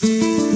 Música